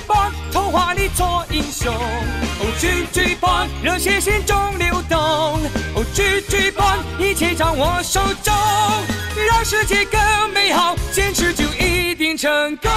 棒，童话里做英雄。哦，G G 棒，热血心中流动。哦，G G 棒，一切掌握手中，让世界更美好，坚持就一定成功。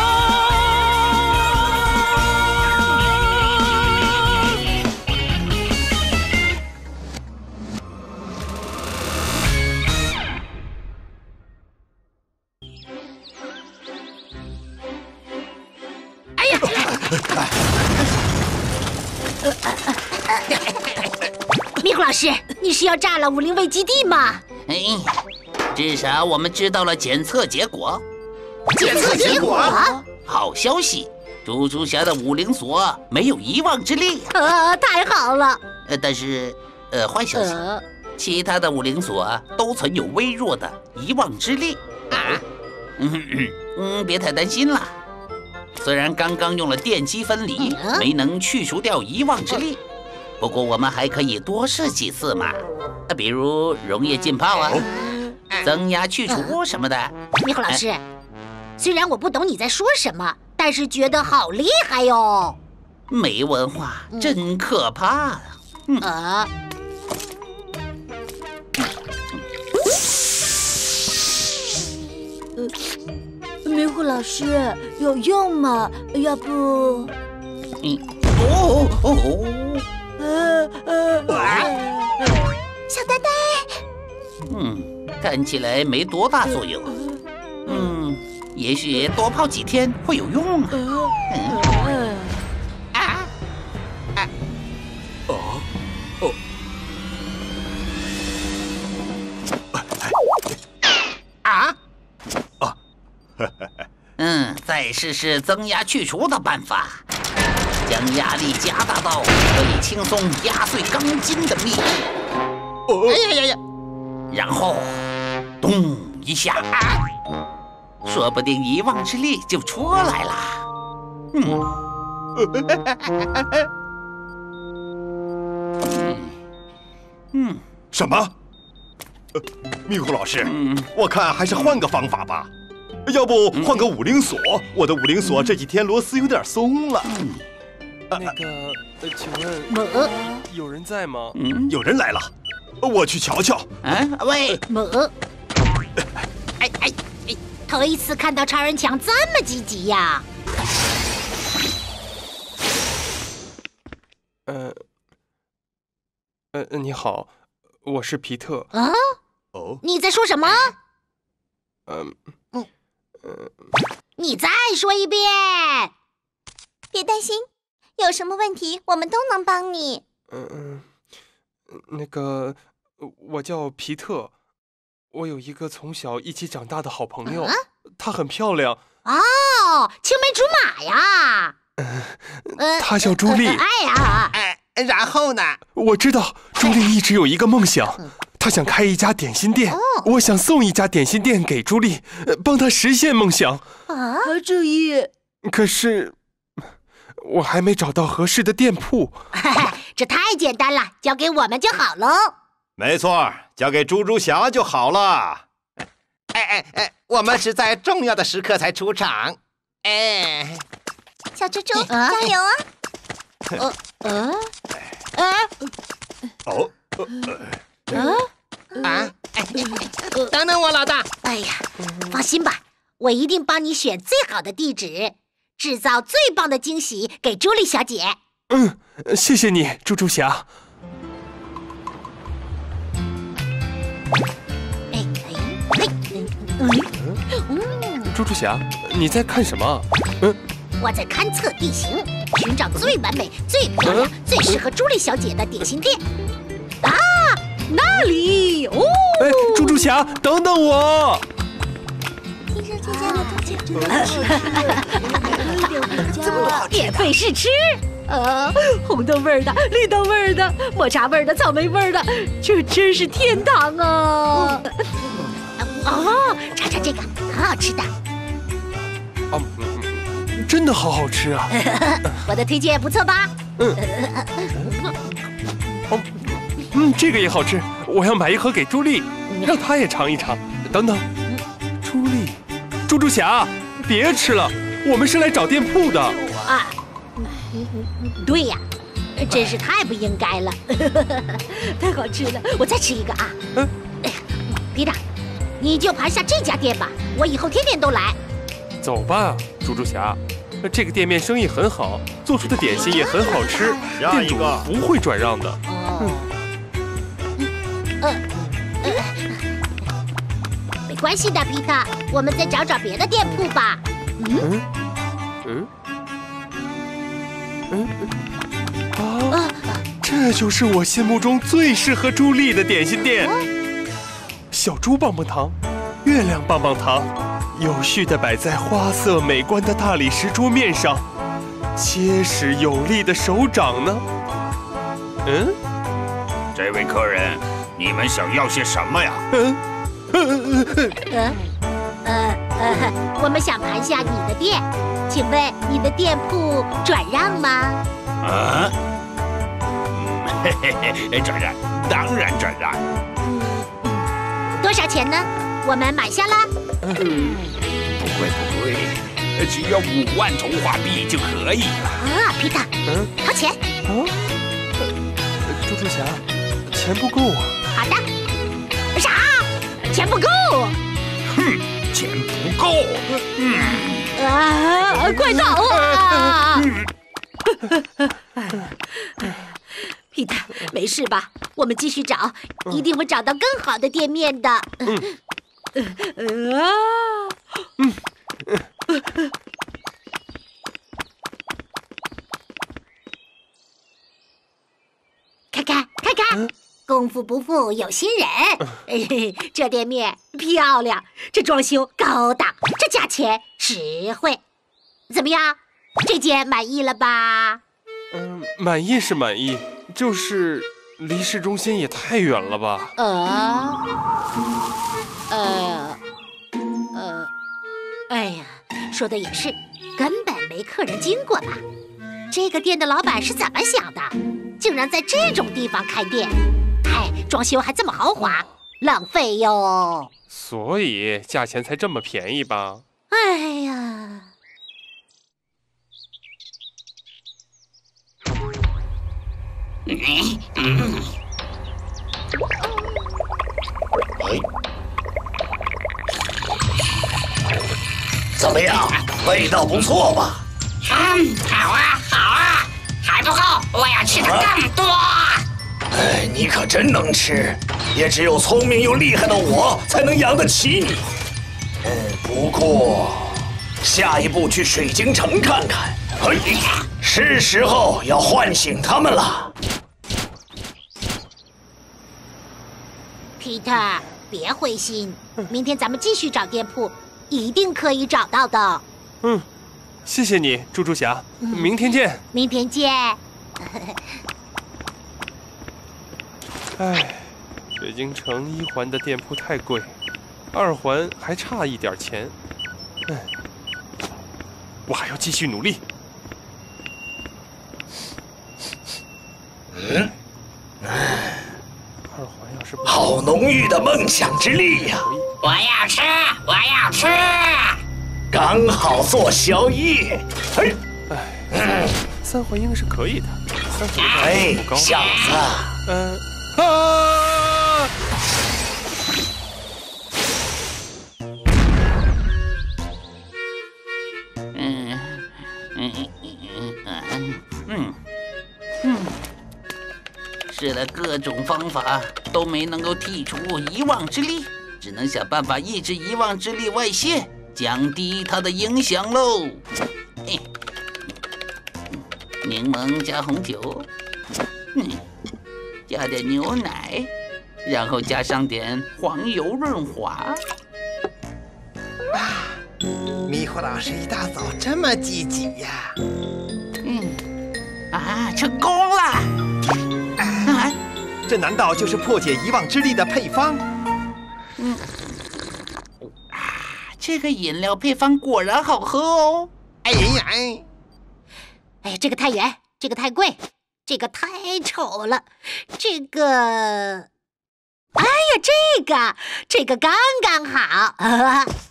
咪咕老师，你是要炸了武林卫基地吗？哎，至少我们知道了检测结果。检测结果？好消息，猪猪侠的武灵锁没有遗忘之力。呃，太好了。呃，但是，呃，坏消息，其他的武灵锁都存有微弱的遗忘之力。啊？嗯嗯，别太担心了。虽然刚刚用了电击分离，没能去除掉遗忘之力，不过我们还可以多试几次嘛。比如溶液浸泡啊，增压去除什么的。咪咕老师，虽然我不懂你在说什么，但是觉得好厉害哟。没文化真可怕。啊。迷糊老师有用吗？要不……嗯，哦哦哦，小呆呆，嗯，看起来没多大作用。嗯，也许多泡几天会有用啊。嗯试试增压去除的办法，将压力加大到可以轻松压碎钢筋的密度。哎呀呀呀！然后，咚一下，啊，说不定遗忘之力就出来了。嗯，嗯，什么？呃，迷糊老师，我看还是换个方法吧。要不换个五灵锁？我的五灵锁这几天螺丝有点松了。那个，请问有人在吗？有人来了，我去瞧瞧。哎，喂，么？哎哎哎！头一次看到超人强这么积极呀！呃，呃，你好，我是皮特。啊？哦？你在说什么？嗯。你再说一遍。别担心，有什么问题我们都能帮你。嗯嗯，那个，我叫皮特，我有一个从小一起长大的好朋友，她很漂亮。哦，青梅竹马呀。嗯，她叫朱莉。哎呀，哎，然后呢？我知道朱莉一直有一个梦想。他想开一家点心店，我想送一家点心店给朱莉，帮她实现梦想。啊，好主意！可是我还没找到合适的店铺。这太简单了，交给我们就好喽。没错，交给猪猪侠就好了。哎哎哎，我们是在重要的时刻才出场。哎，小猪猪，加油啊！呃呃呃，哦。啊啊！等等我，老大！哎呀，放心吧，我一定帮你选最好的地址，制造最棒的惊喜给朱莉小姐。嗯，谢谢你，猪猪侠。哎哎哎！嗯，猪猪侠，你在看什么？嗯，我在勘测地形，寻找最完美、最漂亮、最适合朱莉小姐的点心店。啊！那里哦，哎，猪猪侠，等等我！听说这家的东西真的好这么多免费试吃，呃，红豆味儿的、绿豆味儿的、抹茶味儿的、草莓味儿的，这真是天堂啊！哦，尝尝这个，很好吃的。哦，真的好好吃啊！我的推荐不错吧？嗯。哦。嗯，这个也好吃，我要买一盒给朱莉，让她也尝一尝。等等，朱莉，猪猪侠，别吃了，我们是来找店铺的。啊，对呀，真是太不应该了，太好吃了，我再吃一个啊。嗯，哎呀，皮特，你就盘下这家店吧，我以后天天都来。走吧，猪猪侠，这个店面生意很好，做出的点心也很好吃，店主不会转让的。呃呃。没关系的，皮特，我们再找找别的店铺吧。嗯。嗯。嗯。啊！这就是我心目中最适合朱莉的点心店。小猪棒棒糖，月亮棒棒糖。有序的摆在花色美观的大理石桌面上，结实有力的手掌呢？嗯，这位客人，你们想要些什么呀？嗯，呃，呃呃，我们想盘下你的店，请问你的店铺转让吗？啊？嘿嘿嘿，转让，当然转让。嗯，多少钱呢？我们买下啦。嗯，不贵不贵，只要五万童话币就可以了。啊，皮特，嗯，掏钱。啊，猪猪侠，钱不够啊。钱不够？哼，钱不够。嗯。啊，快走啊！皮特，没事吧？我们继续找，一定会找到更好的店面的。嗯。啊！嗯，看看看看，功夫不负有心人。这店面漂亮，这装修高档，这价钱实惠。怎么样？这件满意了吧？嗯，满意是满意，就是离市中心也太远了吧？呃。呃，呃，哎呀，说的也是，根本没客人经过吧？这个店的老板是怎么想的？竟然在这种地方开店？哎，装修还这么豪华，浪费哟！所以价钱才这么便宜吧？哎呀！怎么样，味道不错吧？嗯，好啊，好啊，还不够，我要吃的更多。哎，你可真能吃，也只有聪明又厉害的我才能养得起你。嗯，不过下一步去水晶城看看，嘿，是时候要唤醒他们了。皮特，别灰心，明天咱们继续找店铺。一定可以找到的。嗯，谢谢你，猪猪侠。明天见。明天见。哎，北京城一环的店铺太贵，二环还差一点钱。哎，我还要继续努力。嗯，二环要是好浓郁的梦想之力呀！我要吃，我要吃，刚好做宵夜。哎，哎，三环应该是可以的。三环哎，小子，嗯啊！嗯嗯嗯嗯嗯，试了各种方法，都没能够剔除遗忘之力。只能想办法抑制遗忘之力外泄，降低它的影响喽。柠檬加红酒，加点牛奶，然后加上点黄油润滑。啊，迷糊老师一大早这么积极呀！嗯，啊，成功了！啊，这难道就是破解遗忘之力的配方？嗯，啊，这个饮料配方果然好喝哦！哎呀，哎，这个太远，这个太贵，这个太丑了，这个，哎呀，这个，这个刚刚好。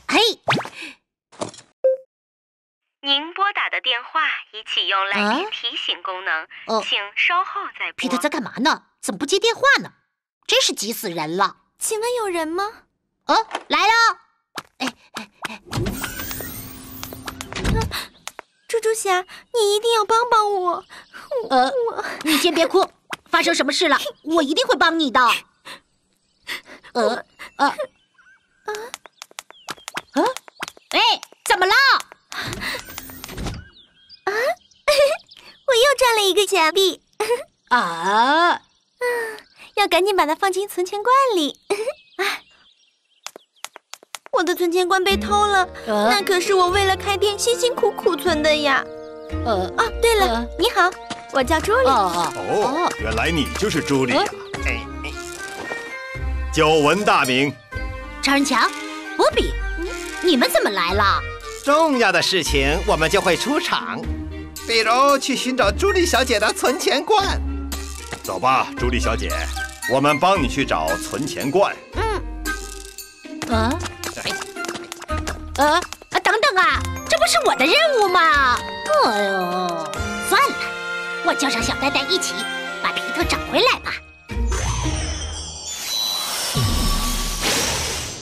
嘿，您拨打的电话已启用来电提醒功能，哦请稍后再拨。皮特在干嘛呢？怎么不接电话呢？真是急死人了！请问有人吗？哦，来了！哎哎哎，猪猪侠，你一定要帮帮我。呃，你先别哭，发生什么事了？我一定会帮你的。呃呃啊啊！哎，怎么了？啊！我又赚了一个假币。啊！要赶紧把它放进存钱罐里。啊！我的存钱罐被偷了，呃那可是我为了开店辛辛苦苦存的呀。呃啊，对了，你好，我叫朱莉。哦哦，原来你就是朱莉呀！哎哎，久闻大名，超人强，波比，你们怎么来了？重要的事情我们就会出场，比如去寻找朱莉小姐的存钱罐。走吧，朱莉小姐，我们帮你去找存钱罐。嗯啊？呃，啊等等啊，这不是我的任务吗？哎呦，算了，我叫上小呆呆一起把皮特找回来吧。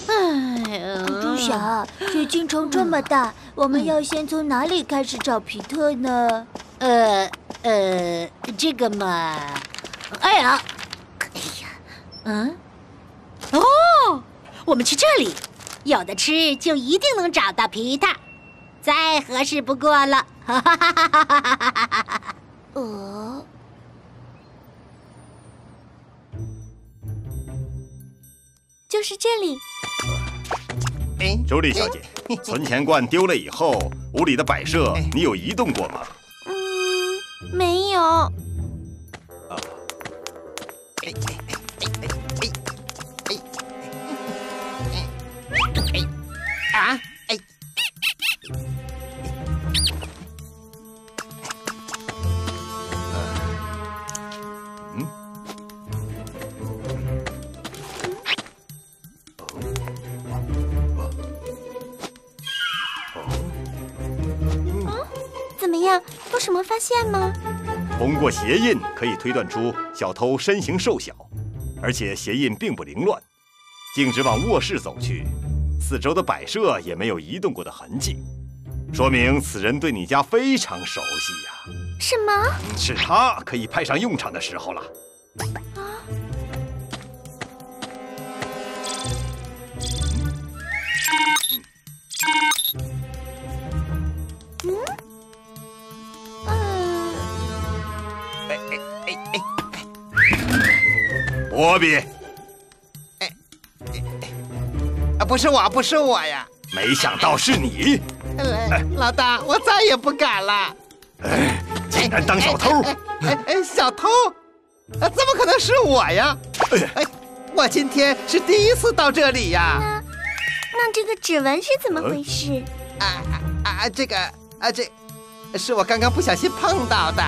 哎呀，猪侠，雪晶城这么大，我们要先从哪里开始找皮特呢？呃呃，这个嘛，哎呀，哎呀，嗯，哦，我们去这里，有的吃就一定能找到皮蛋，再合适不过了。哈哈哈哈哈哈。哦。就是这里。哎。周丽小姐，存钱罐丢了以后，屋里的摆设，你有移动过吗？嗯，没有。怎么样？有什么发现吗？通过鞋印可以推断出小偷身形瘦小，而且鞋印并不凌乱，径直往卧室走去，四周的摆设也没有移动过的痕迹，说明此人对你家非常熟悉呀、什么？是他可以派上用场的时候了。哎！波比，啊，不是我，不是我呀！没想到是你，呃，老大，我再也不敢了。哎，竟然当小偷！哎哎，小偷？啊，怎么可能是我呀？哎，我今天是第一次到这里呀。那那这个指纹是怎么回事？啊啊啊！这个啊，这是我刚刚不小心碰到的。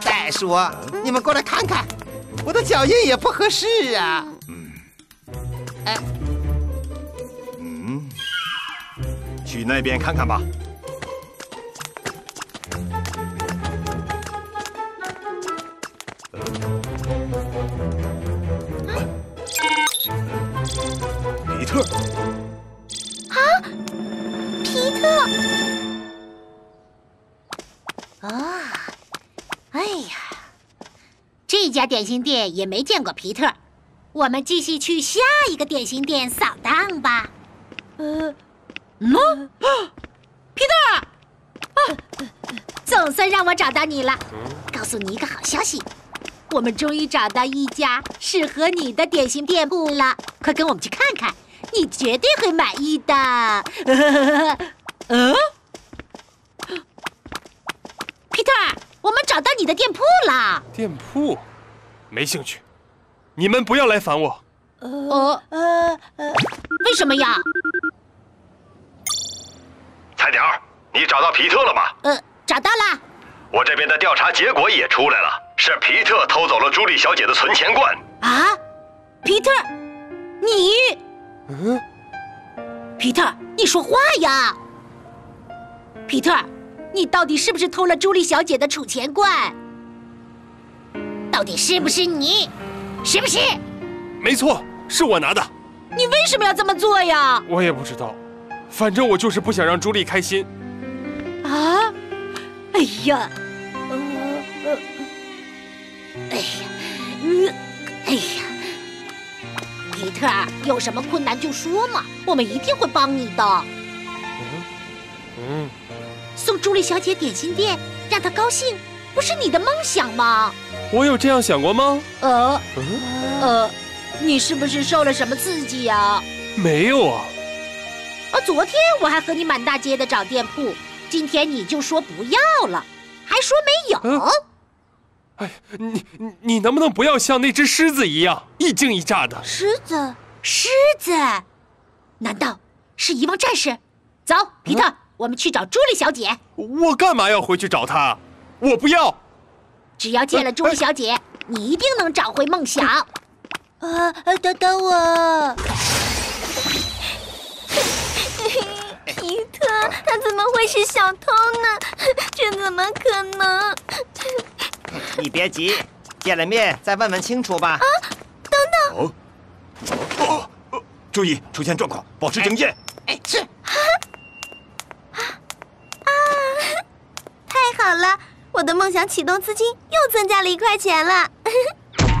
再说，你们过来看看，我的脚印也不合适啊。嗯。哎，嗯，去那边看看吧。皮特，啊？皮特，这家点心店也没见过皮特，我们继续去下一个点心店扫荡吧。呃，嗯，皮特，啊，总算让我找到你了。告诉你一个好消息，我们终于找到一家适合你的点心店铺了，快跟我们去看看，你绝对会满意的。嗯，皮特，我们找到你的店铺了。店铺，没兴趣，你们不要来烦我。呃，呃呃，为什么呀？菜鸟，你找到皮特了吗？呃，找到了。我这边的调查结果也出来了，是皮特偷走了朱莉小姐的存钱罐。啊，皮特，你，嗯，皮特，你说话呀！皮特，你到底是不是偷了朱莉小姐的储钱罐？到底是不是你？是不是？没错，是我拿的。你为什么要这么做呀？我也不知道，反正我就是不想让朱莉开心。啊！哎呀，呃呃，哎呀，嗯，哎呀，皮特，有什么困难就说嘛，我们一定会帮你的。嗯嗯，送朱莉小姐点心店，让她高兴，不是你的梦想吗？我有这样想过吗？呃，呃，你是不是受了什么刺激呀？没有啊。啊，昨天我还和你满大街的找店铺，今天你就说不要了，还说没有。哎，你你你能不能不要像那只狮子一样一惊一乍的？狮子，狮子，难道是遗忘战士？走，皮特，我们去找朱莉小姐。我干嘛要回去找她？我不要。只要见了朱莉小姐，你一定能找回梦想。啊，等等我！皮特，他怎么会是小偷呢？这怎么可能？你别急，见了面再问问清楚吧。啊，等等！哦哦，注意出现状况，保持警戒。哎，是。太好了，我的梦想启动资金又增加了一块钱了。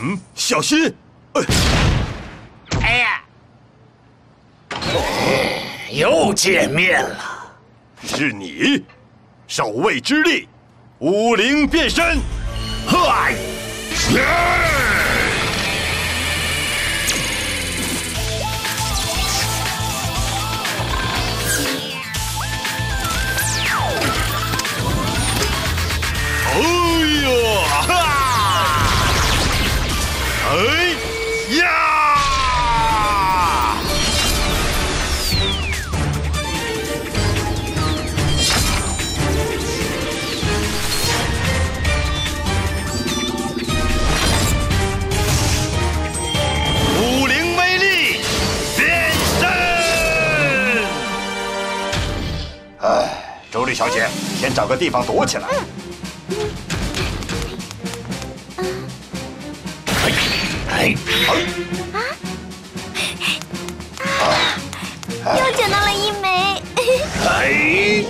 嗯，小心！哎呀！又见面了，是你，守卫之力，武灵变身，嗨！小姐，先找个地方躲起来。哎，又捡到了一枚。哎，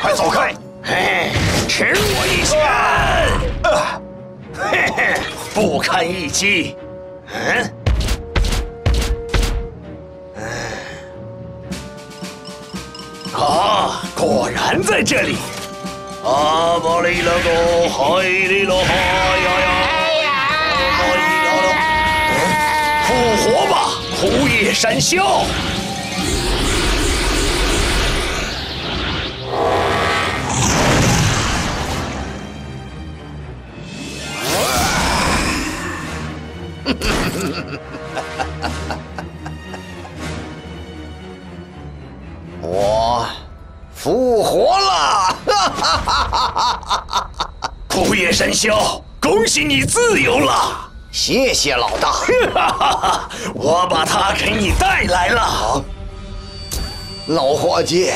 快走开！哎，吃我一拳！嘿嘿，不堪一击。果然在这里。阿巴里拉多，海里了哈呀呀！复活吧，枯叶山魈！枯叶山魈，恭喜你自由了！谢谢老大。我把他给你带来了。老伙计，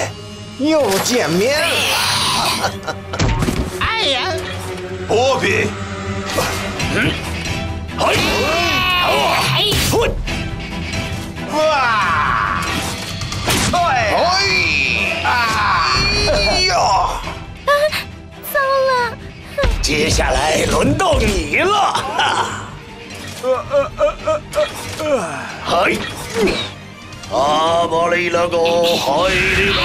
又见面了。哎呀，波比，嗯，哎，哎，混，哇，接下来轮到你了。呃呃呃呃呃，嗨，阿巴里了个，海里了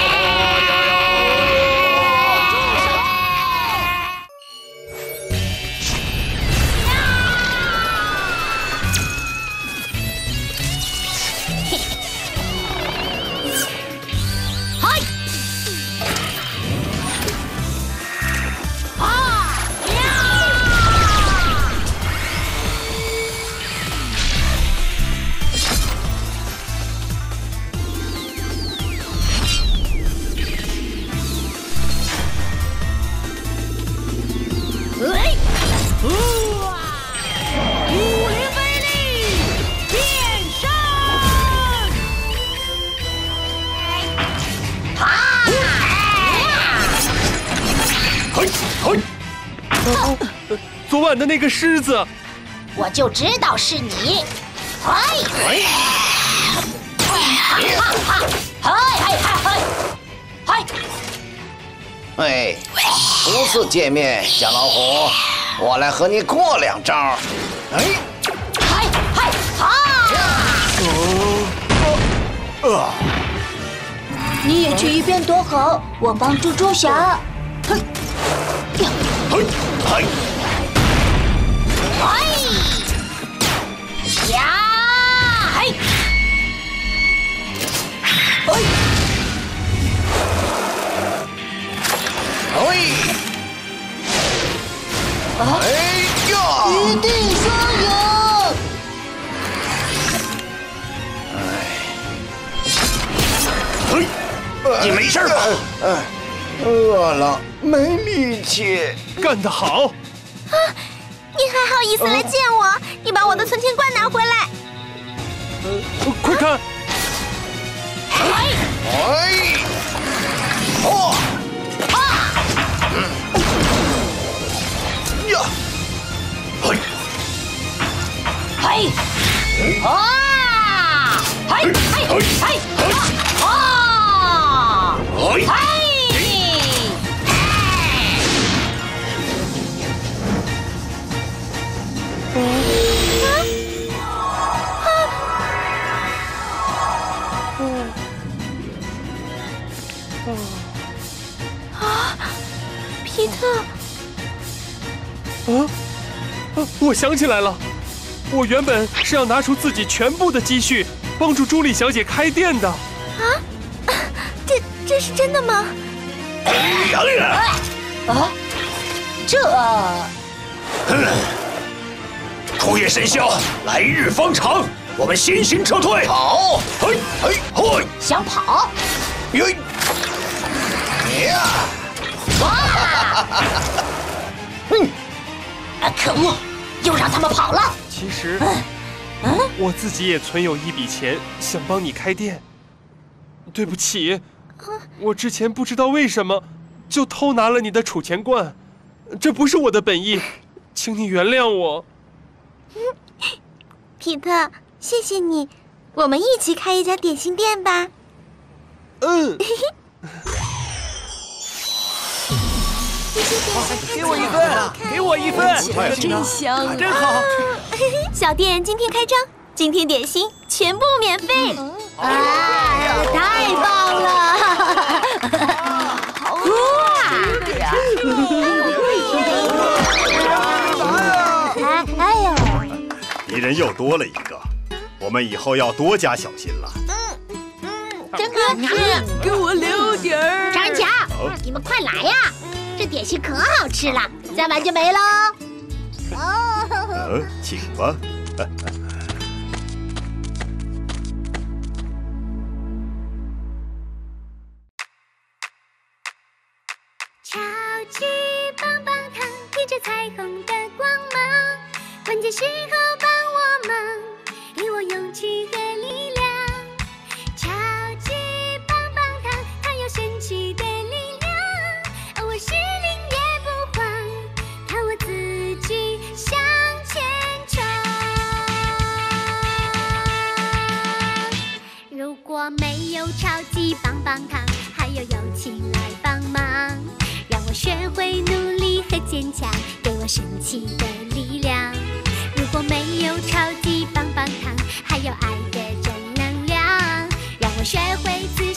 的那个狮子。我就知道是你。嗨！嗨！嗨！嗨！嗨！嗨！哎，初次见面，小老虎，我来和你过两招。哎，嗨！嗨！哈！呃，你也去一边躲好，我帮猪猪侠。嘿，嘿，嘿，嗨！呀！嘿！嘿！嘿！哎呀！一定双赢！嘿！你没事吧？哎，饿了，没力气。干得好！啊，你还好意思来见我？你把我的存钱罐拿回来！呃快看！哎！哎！哦！啊！呀！嘿！嘿！啊！嘿！嘿！嘿！啊！嘿！皮特！啊！啊！我想起来了，我原本是要拿出自己全部的积蓄，帮助朱莉小姐开店的。啊？这这是真的吗？啊！这…… 枯叶神霄，来日方长，我们先行撤退。好，嘿，嘿，嘿！想跑？耶！呀！哇！嗯！啊，可恶，又让他们跑了。其实，嗯，我自己也存有一笔钱，想帮你开店。对不起，我之前不知道为什么就偷拿了你的储钱罐，这不是我的本意，请你原谅我。皮特，谢谢你，我们一起开一家点心店吧。嗯。给我一份，给我一份，真香，真好。小店今天开张，今天点心全部免费。啊，太棒了！人又多了一个，我们以后要多加小心了。嗯嗯，真好吃，给我留点儿。张强，你们快来呀！这点心可好吃了，再晚就没喽。哦，嗯，请吧。超级棒棒糖，披着彩虹的光芒，关键时候超级棒棒糖，还有友情来帮忙。让我学会努力和坚强，给我神奇的力量。如果没有超级棒棒糖，还有爱的正能量，让我学会自。